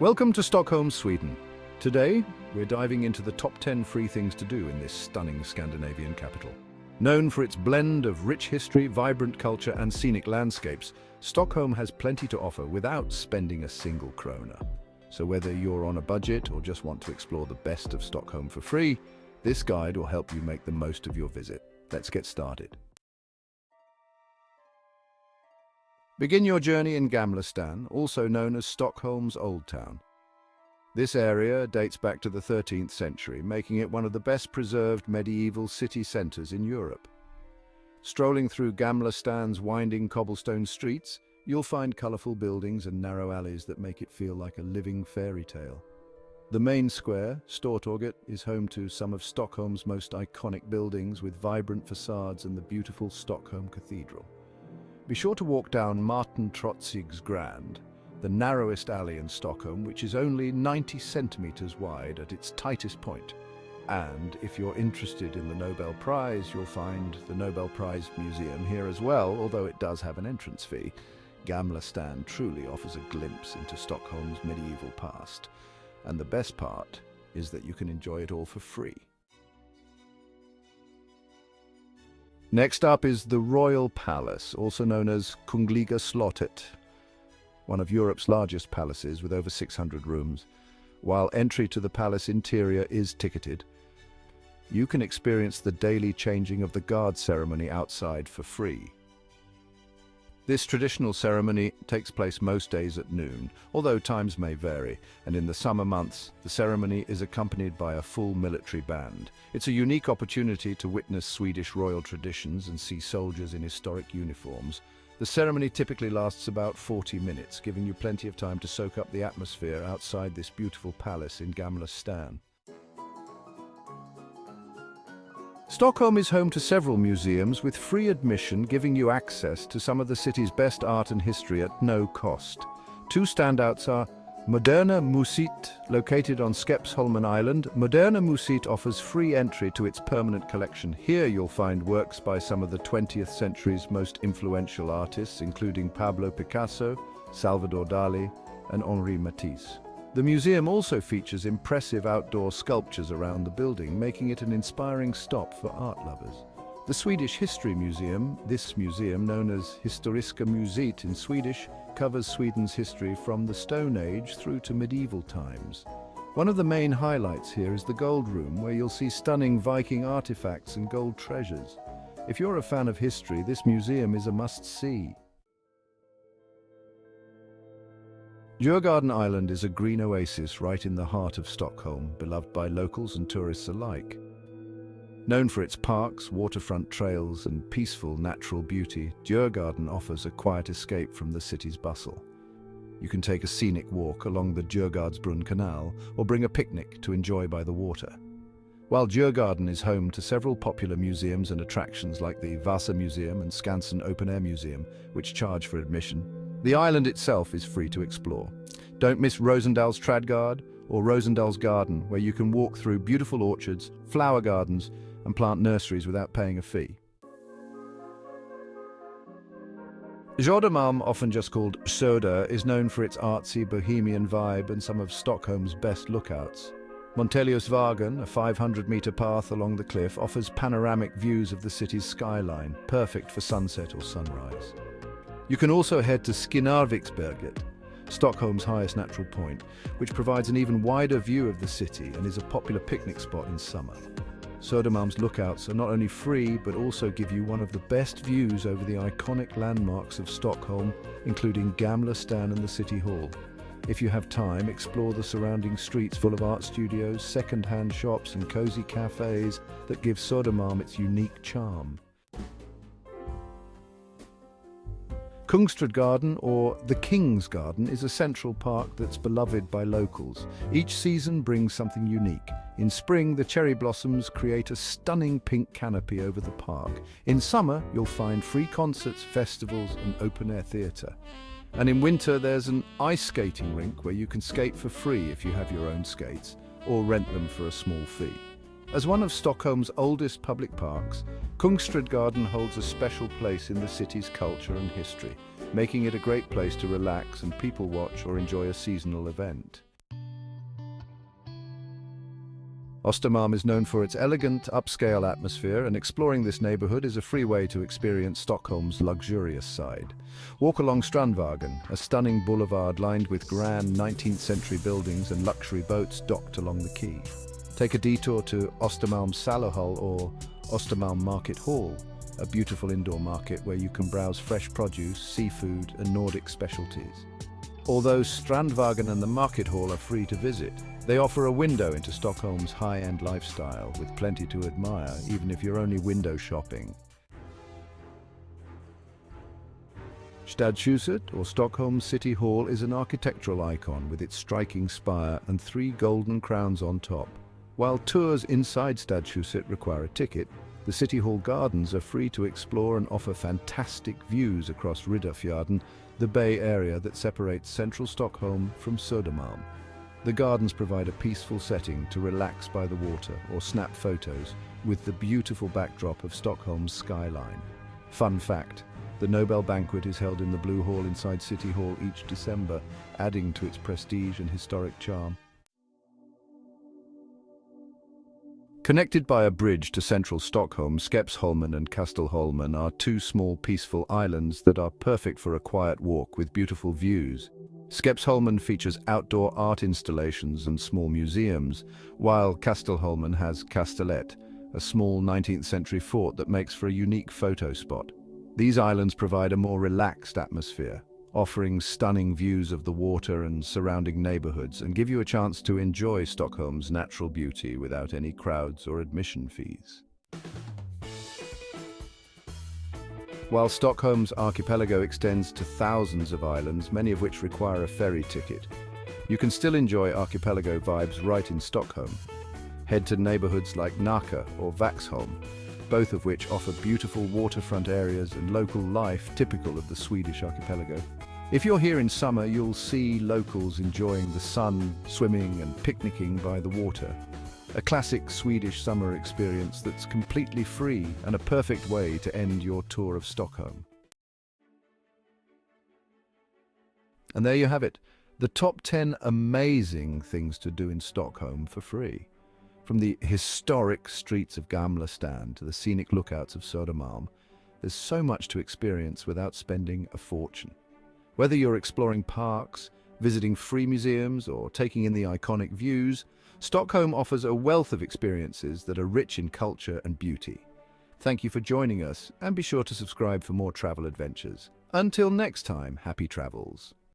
Welcome to Stockholm, Sweden. Today, we're diving into the top 10 free things to do in this stunning Scandinavian capital. Known for its blend of rich history, vibrant culture and scenic landscapes, Stockholm has plenty to offer without spending a single krona. So whether you're on a budget or just want to explore the best of Stockholm for free, this guide will help you make the most of your visit. Let's get started. Begin your journey in Gamla stan, also known as Stockholm's Old Town. This area dates back to the 13th century, making it one of the best preserved medieval city centres in Europe. Strolling through Gamla stan's winding cobblestone streets, you'll find colourful buildings and narrow alleys that make it feel like a living fairy tale. The main square, Stortorget, is home to some of Stockholm's most iconic buildings with vibrant facades and the beautiful Stockholm Cathedral. Be sure to walk down Mårten Trotzigs Gränd, the narrowest alley in Stockholm, which is only 90 centimetres wide at its tightest point. And if you're interested in the Nobel Prize, you'll find the Nobel Prize Museum here as well, although it does have an entrance fee. Gamla stan truly offers a glimpse into Stockholm's medieval past. And the best part is that you can enjoy it all for free. Next up is the Royal Palace, also known as Kungliga Slottet, one of Europe's largest palaces with over 600 rooms. While entry to the palace interior is ticketed, you can experience the daily changing of the guard ceremony outside for free. This traditional ceremony takes place most days at noon, although times may vary, and in the summer months, the ceremony is accompanied by a full military band. It's a unique opportunity to witness Swedish royal traditions and see soldiers in historic uniforms. The ceremony typically lasts about 40 minutes, giving you plenty of time to soak up the atmosphere outside this beautiful palace in Gamla stan. Stockholm is home to several museums with free admission giving you access to some of the city's best art and history at no cost. Two standouts are Moderna Museet, located on Skeppsholmen Island. Moderna Museet offers free entry to its permanent collection. Here you'll find works by some of the 20th century's most influential artists, including Pablo Picasso, Salvador Dali, and Henri Matisse. The museum also features impressive outdoor sculptures around the building, making it an inspiring stop for art lovers. The Swedish History Museum, this museum known as Historiska museet in Swedish, covers Sweden's history from the Stone Age through to medieval times. One of the main highlights here is the Gold Room, where you'll see stunning Viking artifacts and gold treasures. If you're a fan of history, this museum is a must-see. Djurgården Island is a green oasis right in the heart of Stockholm, beloved by locals and tourists alike. Known for its parks, waterfront trails and peaceful natural beauty, Djurgården offers a quiet escape from the city's bustle. You can take a scenic walk along the Djurgårdsbrunn Canal or bring a picnic to enjoy by the water. While Djurgården is home to several popular museums and attractions like the Vasa Museum and Skansen Open Air Museum, which charge for admission, the island itself is free to explore. Don't miss Rosendal's Trädgård or Rosendal's Garden, where you can walk through beautiful orchards, flower gardens, and plant nurseries without paying a fee. Södermalm, often just called Söder, is known for its artsy bohemian vibe and some of Stockholm's best lookouts. Monteliusvägen, a 500-metre path along the cliff, offers panoramic views of the city's skyline, perfect for sunset or sunrise. You can also head to Skinnarviksberget, Stockholm's highest natural point, which provides an even wider view of the city and is a popular picnic spot in summer. Södermalm's lookouts are not only free, but also give you one of the best views over the iconic landmarks of Stockholm, including Gamla stan and the City Hall. If you have time, explore the surrounding streets full of art studios, second-hand shops and cozy cafes that give Södermalm its unique charm. Kungsträdgården, or the King's Garden, is a central park that's beloved by locals. Each season brings something unique. In spring, the cherry blossoms create a stunning pink canopy over the park. In summer, you'll find free concerts, festivals and open-air theatre. And in winter, there's an ice skating rink where you can skate for free if you have your own skates, or rent them for a small fee. As one of Stockholm's oldest public parks, Kungsträdgården holds a special place in the city's culture and history, making it a great place to relax and people watch or enjoy a seasonal event. Östermalm is known for its elegant, upscale atmosphere, and exploring this neighbourhood is a free way to experience Stockholm's luxurious side. Walk along Strandvägen, a stunning boulevard lined with grand 19th-century buildings and luxury boats docked along the quay. Take a detour to Östermalm Saluhall or Östermalm Market Hall, a beautiful indoor market where you can browse fresh produce, seafood and Nordic specialties. Although Strandvägen and the Market Hall are free to visit, they offer a window into Stockholm's high-end lifestyle with plenty to admire, even if you're only window shopping. Stadshuset, or Stockholm City Hall, is an architectural icon with its striking spire and three golden crowns on top. While tours inside Stadshuset require a ticket, the City Hall gardens are free to explore and offer fantastic views across Riddarfjärden, the bay area that separates central Stockholm from Södermalm. The gardens provide a peaceful setting to relax by the water or snap photos with the beautiful backdrop of Stockholm's skyline. Fun fact, the Nobel banquet is held in the Blue Hall inside City Hall each December, adding to its prestige and historic charm. Connected by a bridge to central Stockholm, Skeppsholmen and Kastellholmen are two small peaceful islands that are perfect for a quiet walk with beautiful views. Skeppsholmen features outdoor art installations and small museums, while Kastellholmen has Kastellet, a small 19th century fort that makes for a unique photo spot. These islands provide a more relaxed atmosphere, offering stunning views of the water and surrounding neighborhoods and give you a chance to enjoy Stockholm's natural beauty without any crowds or admission fees. While Stockholm's archipelago extends to thousands of islands, many of which require a ferry ticket, you can still enjoy archipelago vibes right in Stockholm. Head to neighborhoods like Nacka or Vaxholm, both of which offer beautiful waterfront areas and local life typical of the Swedish archipelago. If you're here in summer, you'll see locals enjoying the sun, swimming and picnicking by the water. A classic Swedish summer experience that's completely free and a perfect way to end your tour of Stockholm. And there you have it, the top 10 amazing things to do in Stockholm for free. From the historic streets of Gamla Stan to the scenic lookouts of Södermalm, there's so much to experience without spending a fortune. Whether you're exploring parks, visiting free museums or taking in the iconic views, Stockholm offers a wealth of experiences that are rich in culture and beauty. Thank you for joining us and be sure to subscribe for more travel adventures. Until next time, happy travels.